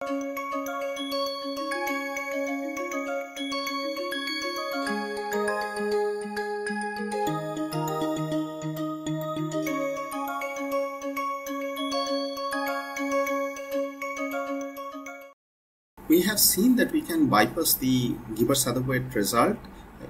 We have seen that we can bypass the Gibbard-Satterthwaite result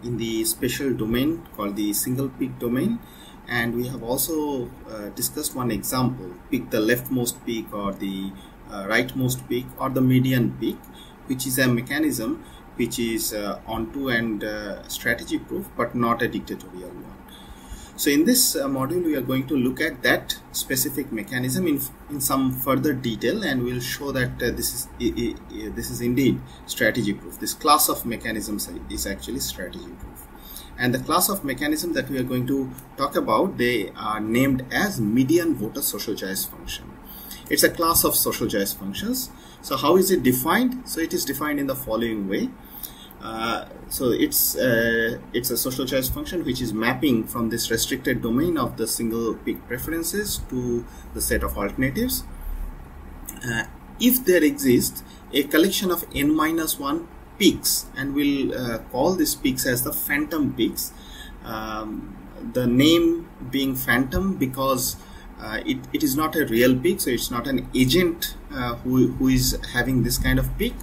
in the special domain called the single peak domain. And we have also uh, discussed one example pick the leftmost peak or the uh, rightmost peak or the median peak which is a mechanism which is uh, onto and uh, strategy proof but not a dictatorial one. So in this uh, module we are going to look at that specific mechanism in, in some further detail and we'll show that uh, this is this is indeed strategy proof. This class of mechanisms is actually strategy proof. And the class of mechanism that we are going to talk about they are named as median voter social choice function it's a class of social choice functions. So how is it defined? So it is defined in the following way. Uh, so it's uh, it's a social choice function which is mapping from this restricted domain of the single peak preferences to the set of alternatives. Uh, if there exists a collection of n minus 1 peaks and we'll uh, call these peaks as the phantom peaks um, the name being phantom because uh, it, it is not a real peak so it's not an agent uh, who, who is having this kind of peak.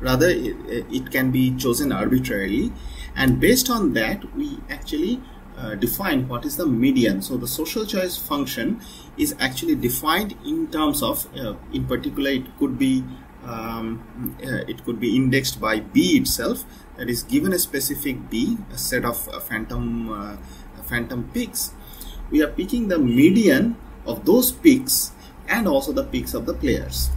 Rather it, it, can be chosen arbitrarily. And based on that we actually uh, define what is the median. So the social choice function is actually defined in terms of uh, in particular it could be um, uh, it could be indexed by b itself. That is given a specific b a set of phantom phantom peaks we are picking the median of those peaks and also the peaks of the players.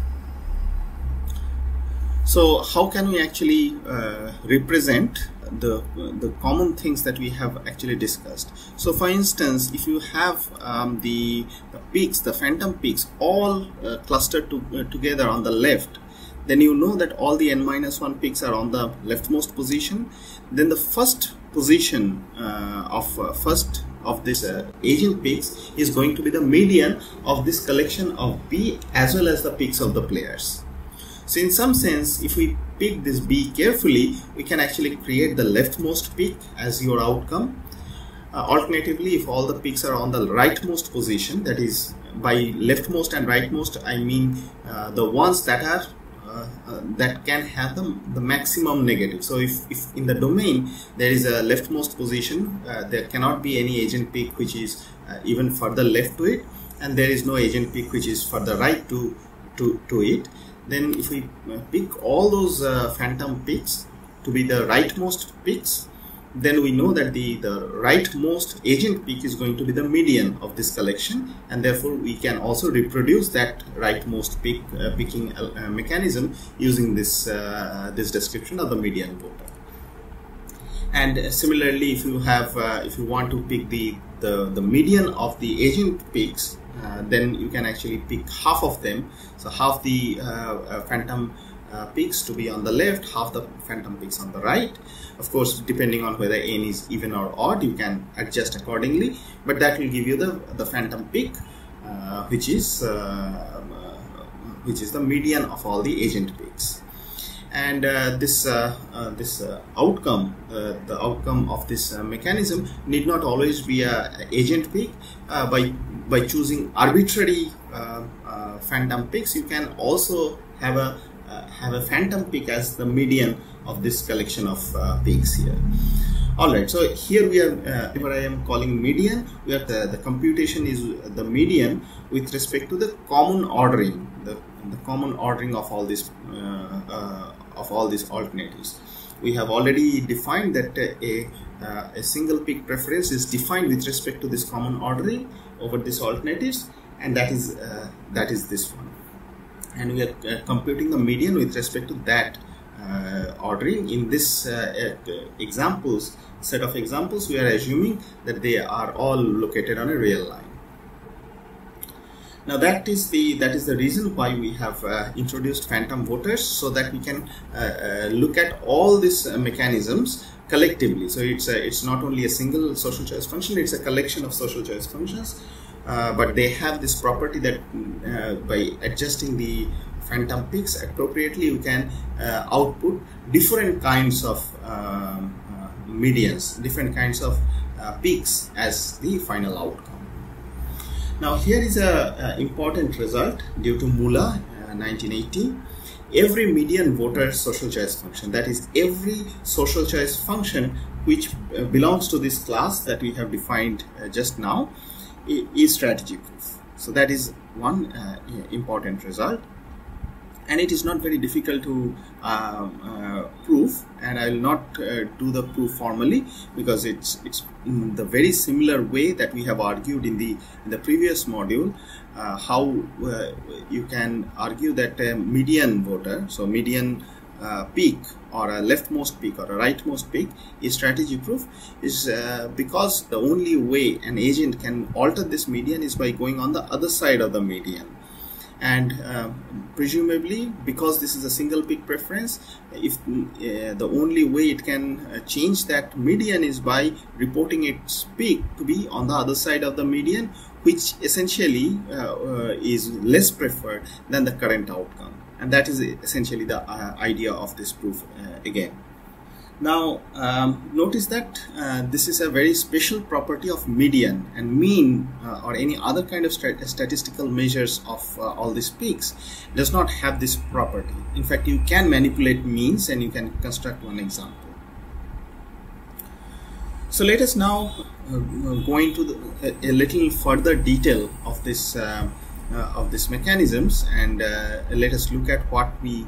So how can we actually uh, represent the the common things that we have actually discussed? So for instance if you have um, the, the, peaks the phantom peaks all uh, clustered to, uh, together on the left then you know that all the n minus 1 peaks are on the leftmost position. Then the first position uh, of uh, first of this uh, agent peaks is going to be the median of this collection of b as well as the peaks of the players so in some sense, if we pick this B carefully, we can actually create the leftmost peak as your outcome. Uh, alternatively, if all the peaks are on the rightmost position, that is by leftmost and rightmost, I mean uh, the ones that are uh, uh that can have the, the maximum negative. So if, if in the domain there is a leftmost position, uh, there cannot be any agent peak which is uh, even further left to it, and there is no agent peak which is further right to to, to it then if we pick all those phantom peaks to be the rightmost peaks then we know that the, the rightmost agent peak is going to be the median of this collection and therefore we can also reproduce that rightmost peak uh, picking uh, uh mechanism using this uh, this description of the median voter and similarly if you have if you want to pick the, the the median of the agent peaks uh, then you can actually pick half of them. So half the uh, uh, peaks to be on the left, half the phantom peaks on the right. Of course, depending on whether n is even or odd, you can adjust accordingly. But that will give you the the phantom peak, uh, which is uh, uh, which is the median of all the agent peaks and uh, this uh, uh, this outcome the outcome of this mechanism need not always be a agent peak by by choosing arbitrary phantom peaks you can also have a have a phantom peak as the median of this collection of peaks here. All right so here we are uh, what i am calling median we have the, the computation is the median with respect to the common ordering the, the common ordering of all these uh, uh, of all these alternatives. We have already defined that a, uh, a single peak preference is defined with respect to this common ordering over these alternatives and that is uh, that is this one and we are uh, computing the median with respect to that uh, ordering in this uh, examples set of examples we are assuming that they are all located on a real line now that is the that is the reason why we have uh, introduced phantom voters so that we can uh, uh, look at all these uh, mechanisms collectively. So it's a, it's not only a single social choice function; it's a collection of social choice functions. Uh, but they have this property that uh, by adjusting the phantom peaks appropriately you can uh, output different kinds of um, uh, medians different kinds of uh, peaks as the final outcome. Now here is a, a important result due to Moulin 1980 every median voter social choice function. That is every social choice function which belongs to this class that we have defined just now is strategy proof. So that is one uh, important result. And it is not very difficult to uh, uh, prove and I will not uh, do the proof formally because it's it's in the very similar way that we have argued in the in the previous module uh, how uh, you can argue that median voter so median uh, peak or a leftmost peak or a rightmost peak is strategy proof is because the only way an agent can alter this median is by going on the other side of the median. And uh, presumably because this is a single peak preference if uh, the only way it can uh, change that median is by reporting its peak to be on the other side of the median which essentially uh, uh, is less preferred than the current outcome and that is essentially the uh, idea of this proof again now, um, notice that uh, this is a very special property of median and mean uh, or any other kind of stat statistical measures of uh, all these peaks does not have this property. In fact, you can manipulate means and you can construct one example. So let us now uh, go into the, a, a, little further detail of this uh, uh, of these mechanisms and let us look at what we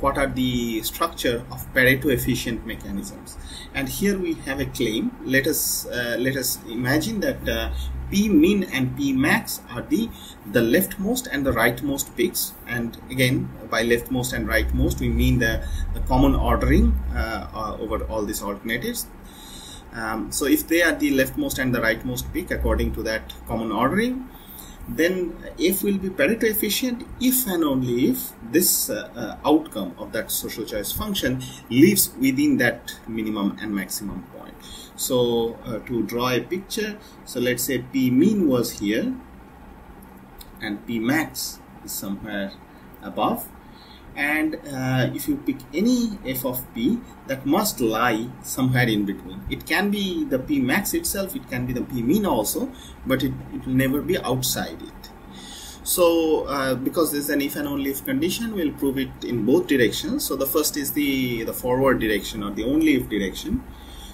what are the structure of Pareto efficient mechanisms. And here we have a claim. Let us uh, let us imagine that uh, P min and P max are the the leftmost and the rightmost peaks. And again, by leftmost and rightmost, we mean the, the common ordering uh, uh over all these alternatives. Um, so if they are the leftmost and the rightmost peak according to that common ordering, then f will be Pareto efficient if and only if this uh, uh, outcome of that social choice function lives within that minimum and maximum point. So uh, to draw a picture, so let's say P mean was here and P max is somewhere above and uh, if you pick any f of p that must lie somewhere in between. It can be the p max itself it can be the p mean also but it, it will never be outside it. So uh, because this is an if and only if condition we'll prove it in both directions. So the first is the the forward direction or the only if direction.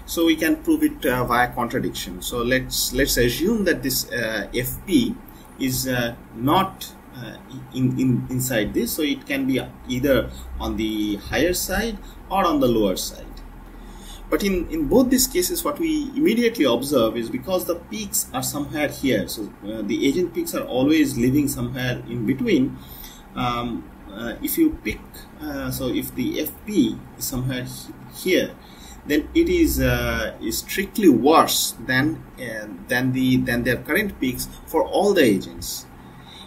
So we can prove it uh, via contradiction. So let's let's assume that this uh, fp is uh, not uh, in, in inside this so it can be either on the higher side or on the lower side. But in in both these cases what we immediately observe is because the peaks are somewhere here so uh, the agent peaks are always living somewhere in between um, uh, if you pick uh, so if the fp is somewhere here then it is uh, is strictly worse than uh, than the than their current peaks for all the agents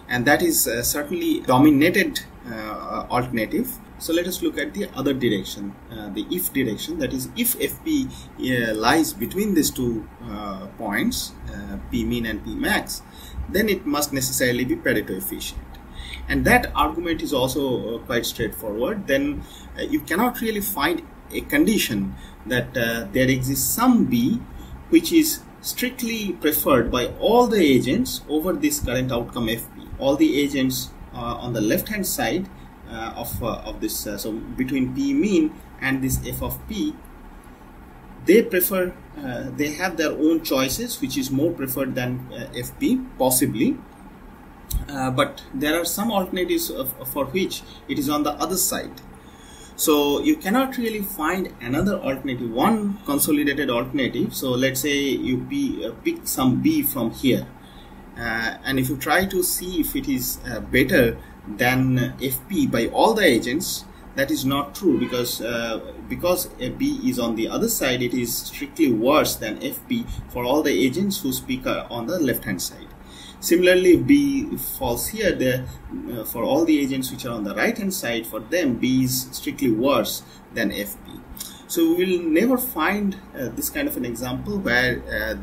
and that is uh, certainly dominated uh, alternative. So let us look at the other direction uh, the if direction. That is if fp uh, lies between these two uh, points uh, p mean and p max then it must necessarily be pareto efficient. And that argument is also quite straightforward. Then you cannot really find a condition that there exists some b which is strictly preferred by all the agents over this current outcome fp all the agents uh, on the left hand side uh, of, uh, of this so between p mean and this f of p they prefer uh, they have their own choices which is more preferred than uh, fp possibly. Uh, but there are some alternatives of, for which it is on the other side. So you cannot really find another alternative one consolidated alternative. So let's say you p, pick some b from here and if you try to see if it is uh, better than FP by all the agents that is not true because uh, because B is on the other side it is strictly worse than FP for all the agents who speak on the left hand side. Similarly if B falls here there uh, for all the agents which are on the right hand side for them B is strictly worse than FP So we will never find uh, this kind of an example where uh,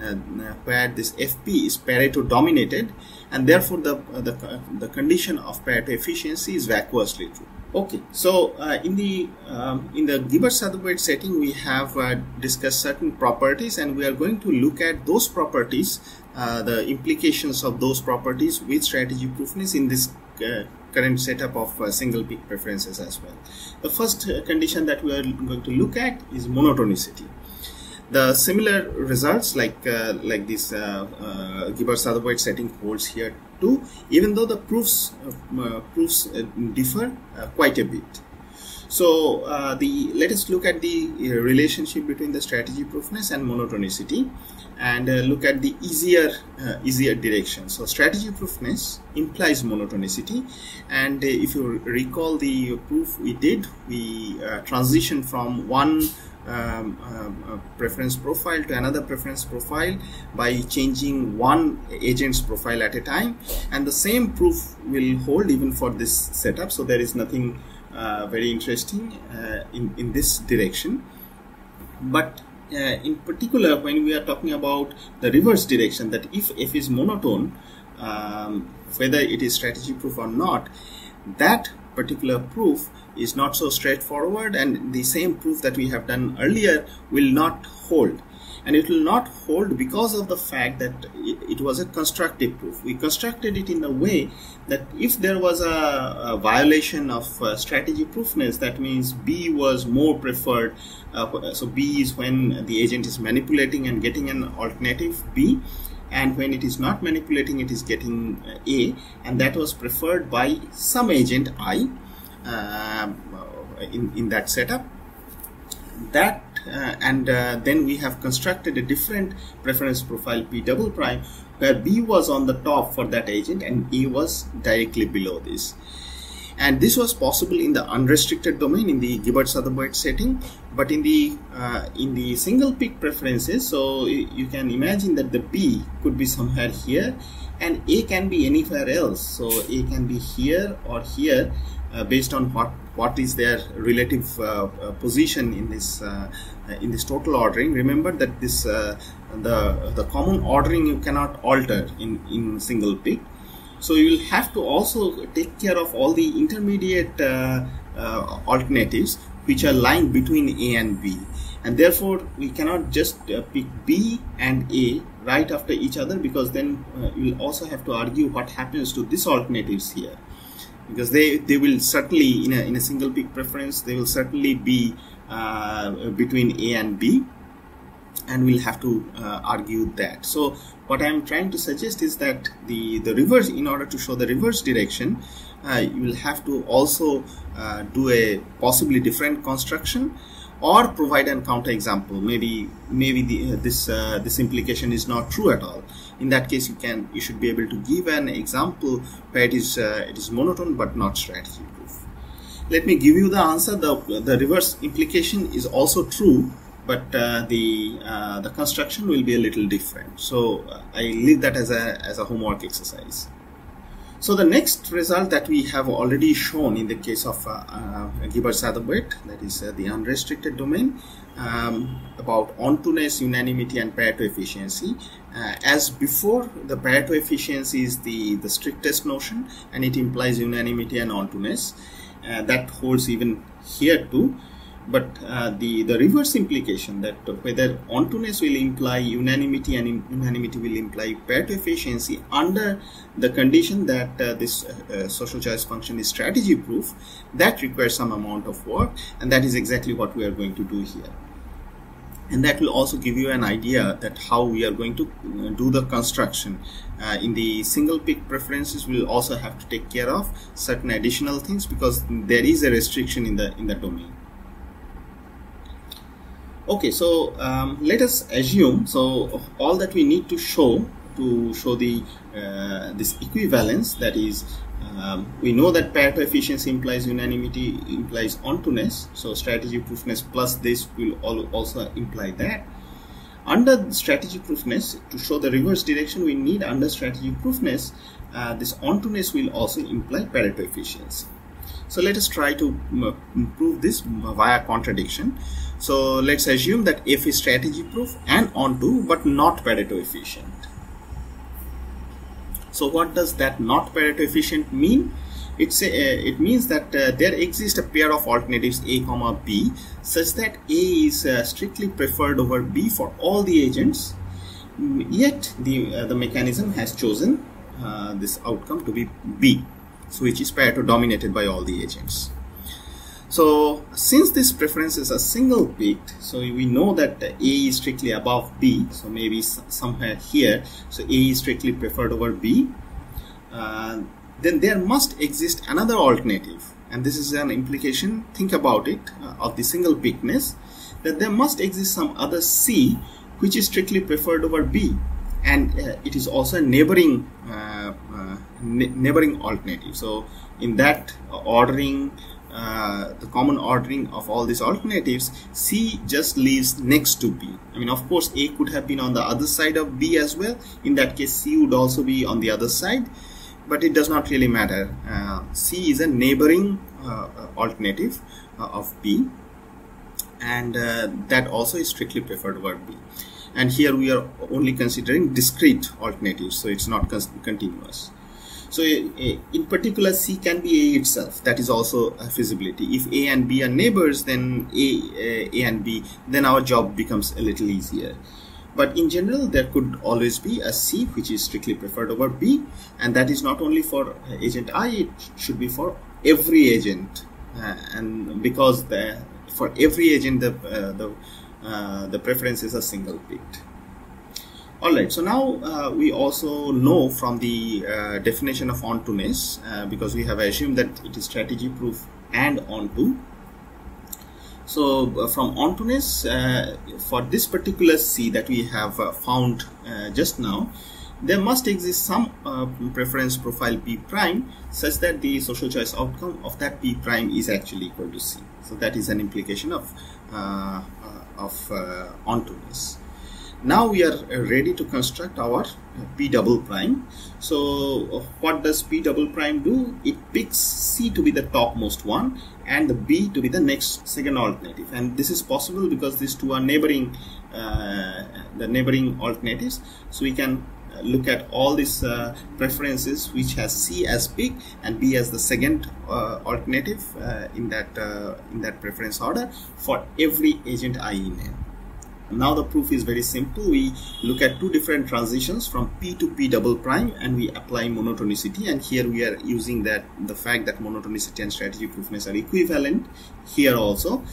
uh, where this FP is Pareto dominated, and therefore the the, the condition of Pareto efficiency is vacuously true. Okay, so uh, in the um, in the Gibbard-Satterthwaite setting, we have uh, discussed certain properties, and we are going to look at those properties, uh, the implications of those properties with strategy proofness in this uh, current setup of uh, single peak preferences as well. The first uh, condition that we are going to look at is monotonicity the similar results like uh, like this uh, uh, Gibbard-Satterthwaite setting holds here too even though the proofs proofs differ quite a bit so the let us look at the relationship between the strategy proofness and monotonicity and look at the easier easier direction. So strategy proofness implies monotonicity and if you recall the proof we did we transition from one um, uh, preference profile to another preference profile by changing one agent's profile at a time. And the same proof will hold even for this setup. So there is nothing uh, very interesting uh, in, in this direction. But uh, in particular when we are talking about the reverse direction that if f is monotone um, whether it is strategy proof or not that particular proof is not so straightforward and the same proof that we have done earlier will not hold and it will not hold because of the fact that it was a constructive proof. We constructed it in a way that if there was a, a violation of uh, strategy proofness, that means B was more preferred. Uh, so B is when the agent is manipulating and getting an alternative B and when it is not manipulating it is getting uh, A and that was preferred by some agent I uh, in, in that setup. That uh, and uh, then we have constructed a different preference profile P double prime where B was on the top for that agent and A was directly below this and this was possible in the unrestricted domain in the Gibbard-Satterthwaite setting. But in the uh, in the single peak preferences so you can imagine that the B could be somewhere here and A can be anywhere else. So A can be here or here uh, based on what what is their relative uh, uh position in this uh, in this total ordering. Remember that this uh, the the common ordering you cannot alter in in single peak so you will have to also take care of all the intermediate uh, uh, alternatives which are lying between A and B. And therefore, we cannot just uh, pick B and A right after each other because then uh, you will also have to argue what happens to these alternatives here. Because they, they will certainly, in a, in a single peak preference, they will certainly be uh, between A and B and we'll have to uh, argue that. So what I'm trying to suggest is that the, the reverse, in order to show the reverse direction, uh, you will have to also uh, do a possibly different construction or provide an counterexample. Maybe maybe the, uh, this uh, this implication is not true at all. In that case, you can you should be able to give an example where it is uh, it is monotone but not strategy proof. Let me give you the answer. The the reverse implication is also true but uh, the uh, the construction will be a little different. So uh, I leave that as a as a homework exercise. So the next result that we have already shown in the case of uh, uh, Gibbard-Satterthwaite that is uh, the unrestricted domain um, about ontoness, unanimity and Pareto efficiency. As before the Pareto efficiency is the the strictest notion and it implies unanimity and ontoness. That holds even here too but uh, the the reverse implication that whether ontoness will imply unanimity and unanimity will imply Pareto efficiency under the condition that uh, this uh, social choice function is strategy proof that requires some amount of work and that is exactly what we are going to do here. And that will also give you an idea that how we are going to uh, do the construction. Uh, in the single peak preferences we'll also have to take care of certain additional things because there is a restriction in the in the domain okay so um, let us assume so all that we need to show to show the uh, this equivalence that is um, we know that Pareto efficiency implies unanimity implies ontoness so strategy proofness plus this will also imply that. Under strategy proofness to show the reverse direction we need under strategy proofness uh, this ontoness will also imply Pareto efficiency. So let us try to prove this via contradiction. So let's assume that F is strategy proof and onto but not Pareto efficient. So what does that not Pareto efficient mean? It's a, uh, it means that uh, there exists a pair of alternatives A comma B such that A is uh, strictly preferred over B for all the agents yet the, uh, the mechanism has chosen uh, this outcome to be B so which is Pareto dominated by all the agents. So since this preference is a single peaked, so we know that A is strictly above B, so maybe somewhere here, so A is strictly preferred over B, uh, then there must exist another alternative, and this is an implication, think about it, uh, of the single peakedness, that there must exist some other C which is strictly preferred over B, and uh, it is also a neighboring uh, uh, neighboring alternative. So in that ordering, uh, the common ordering of all these alternatives, C just leaves next to B. I mean, of course, A could have been on the other side of B as well. In that case, C would also be on the other side, but it does not really matter. Uh, C is a neighboring uh, alternative of B, and that also is strictly preferred over B and here we are only considering discrete alternatives so it's not continuous so in particular c can be a itself. That is also a feasibility. If a and b are neighbors then a, a and b then our job becomes a little easier. But in general there could always be a c which is strictly preferred over b and that is not only for agent i it should be for every agent. Uh, and because the for every agent the uh, the uh, the preference is a single peaked. Alright, so now uh, we also know from the uh, definition of ontoness, uh, because we have assumed that it is strategy proof and onto. So uh, from ontoness, for this particular C that we have found just now, there must exist some uh, preference profile P prime such that the social choice outcome of that P prime is actually equal to C. So that is an implication of uh, of uh, ontoness. Now we are ready to construct our P double prime. So what does P double prime do? It picks C to be the topmost one and the B to be the next second alternative. And this is possible because these two are neighboring, uh, the neighboring alternatives. So we can look at all these uh, preferences which has C as peak and B as the second uh, alternative uh, in that uh, in that preference order for every agent I in N. Now the proof is very simple. We look at two different transitions from P to P double prime and we apply monotonicity. And here we are using that the fact that monotonicity and strategy proofness are equivalent here also.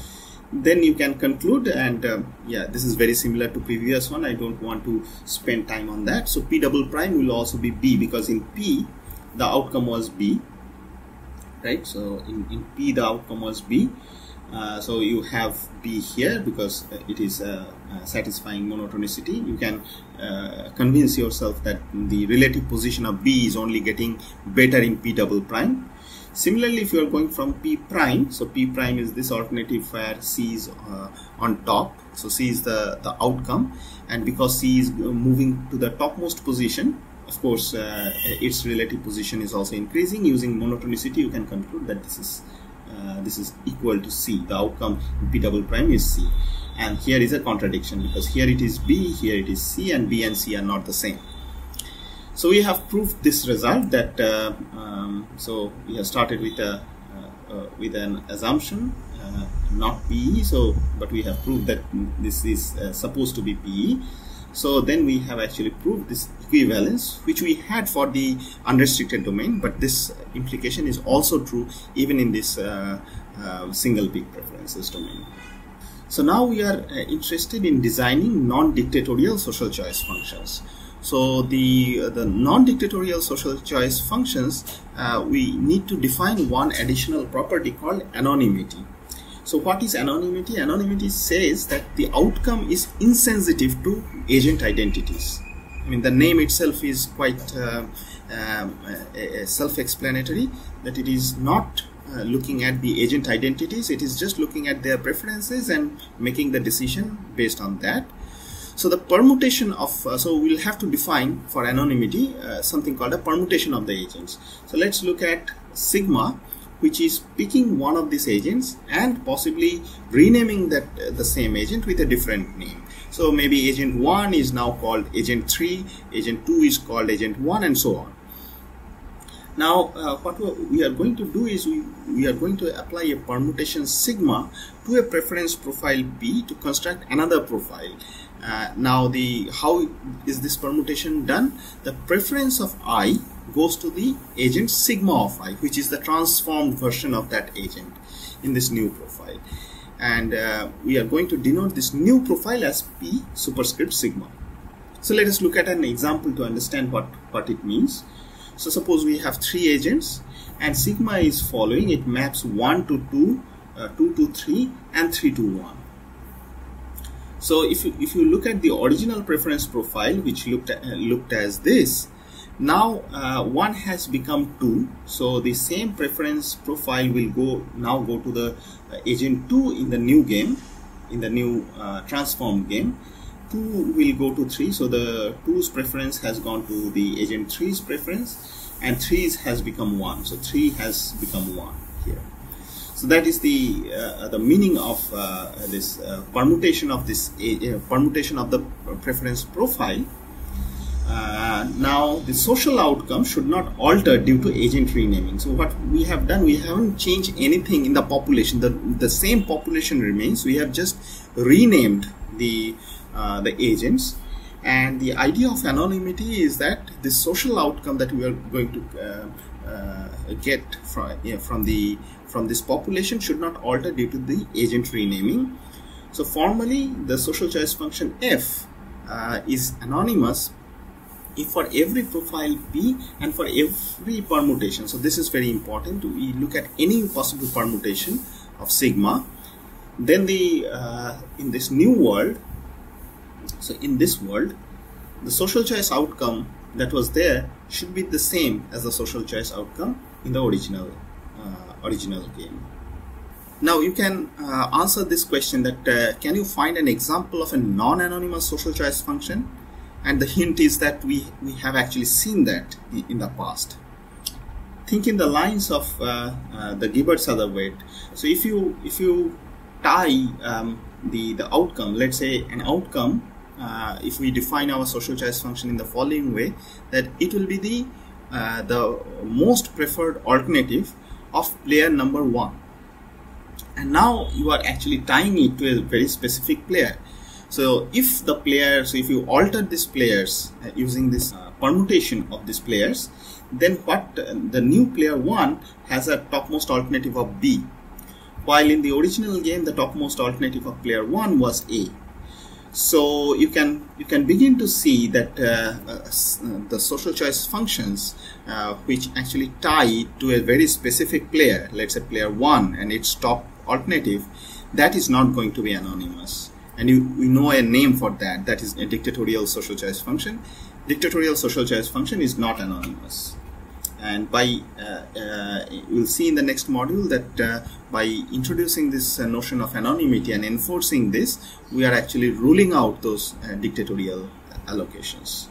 Then you can conclude and uh, yeah this is very similar to previous one. I don't want to spend time on that. So P double prime will also be B because in P the outcome was B right? So in, in P the outcome was B uh, so you have B here because it is uh, uh, satisfying monotonicity you can uh, convince yourself that the relative position of B is only getting better in P double prime Similarly, if you are going from P prime, so P prime is this alternative where C is uh, on top. So C is the, the outcome and because C is moving to the topmost position, of course, uh, its relative position is also increasing. Using monotonicity, you can conclude that this is uh, this is equal to C. The outcome P double prime is C. And here is a contradiction because here it is B, here it is C, and B and C are not the same. So we have proved this result that uh, um, so we have started with a uh, uh, with an assumption uh, not PE so but we have proved that this is supposed to be PE so then we have actually proved this equivalence which we had for the unrestricted domain but this implication is also true even in this uh, single peak preferences domain. So now we are interested in designing non-dictatorial social choice functions. So the the non-dictatorial social choice functions, uh, we need to define one additional property called anonymity. So what is anonymity? Anonymity says that the outcome is insensitive to agent identities. I mean the name itself is quite uh, um, uh, self-explanatory that it is not uh, looking at the agent identities. It is just looking at their preferences and making the decision based on that. So the permutation of, uh, so we'll have to define for anonymity uh, something called a permutation of the agents. So let's look at sigma which is picking one of these agents and possibly renaming that uh, the same agent with a different name so maybe agent 1 is now called agent 3 agent 2 is called agent 1 and so on. Now uh, what we are going to do is we, we are going to apply a permutation sigma to a preference profile B to construct another profile. Uh, now the how is this permutation done? The preference of i goes to the agent sigma of i which is the transformed version of that agent in this new profile and uh, we are going to denote this new profile as p superscript sigma. So let us look at an example to understand what what it means. So suppose we have three agents and sigma is following. It maps 1 to 2 uh, 2 to 3 and 3 to 1 so if you, if you look at the original preference profile which looked at, uh, looked as this now uh, 1 has become 2 so the same preference profile will go now go to the uh, agent 2 in the new game in the new uh, transform game. 2 will go to 3 so the 2's preference has gone to the agent 3's preference and 3's has become 1 so 3 has become 1 here. So that is the uh, the meaning of uh, this uh, permutation of this permutation of the preference profile now the social outcome should not alter due to agent renaming. So what we have done we haven't changed anything in the population. The the same population remains. We have just renamed the uh, the agents. And the idea of anonymity is that the social outcome that we are going to uh, uh, get from from the from this population should not alter due to the agent renaming. So formally the social choice function f uh, is anonymous if for every profile P and for every permutation. So this is very important. We look at any possible permutation of sigma. Then the uh, in this new world, so in this world, the social choice outcome that was there should be the same as the social choice outcome in the original uh, original game. Now you can uh, answer this question that uh, can you find an example of a non-anonymous social choice function? And the hint is that we, we have actually seen that in the past. Think in the lines of uh, uh, the Gibbard-Satterthwaite. So if you if you tie um, the the outcome, let's say an outcome, uh, if we define our social choice function in the following way, that it will be the uh, the most preferred alternative of player number one. And now you are actually tying it to a very specific player so if the player, so if you alter these players uh, using this uh, permutation of these players, then what uh, the new player 1 has a topmost alternative of B. While in the original game, the topmost alternative of player 1 was A. So you can you can begin to see that uh, uh, the social choice functions, uh, which actually tie to a very specific player, let's say player 1 and its top alternative, that is not going to be anonymous and you, we know a name for that that is a dictatorial social choice function. Dictatorial social choice function is not anonymous. And by uh, uh, we'll see in the next module that uh, by introducing this uh, notion of anonymity and enforcing this we are actually ruling out those uh, dictatorial allocations